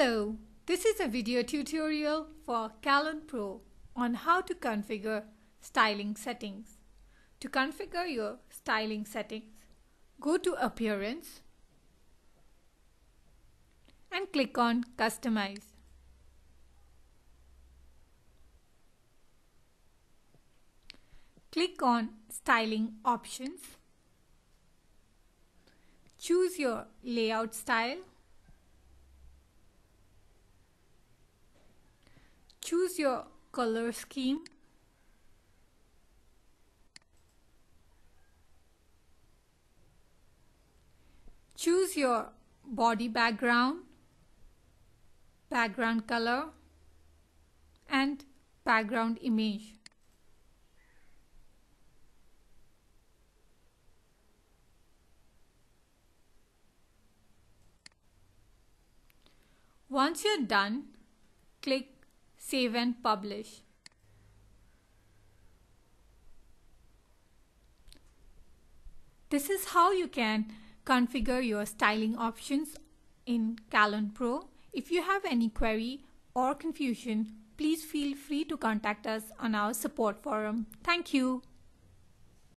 Hello, this is a video tutorial for Kalon Pro on how to configure styling settings. To configure your styling settings, go to Appearance and click on Customize. Click on Styling Options. Choose your layout style choose your color scheme? Choose your body background background color and background image. Once you're done, click save and publish. This is how you can configure your styling options in Kalon Pro. If you have any query or confusion, please feel free to contact us on our support forum. Thank you.